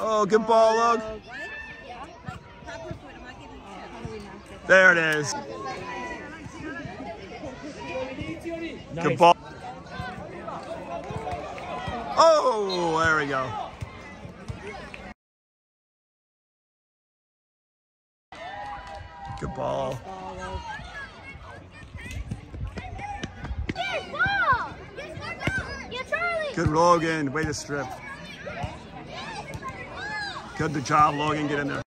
Oh, good ball, Logan. There it is. Good ball. Oh, there we go. Good ball. Good Logan, way to strip. Good job, Logan, get in there.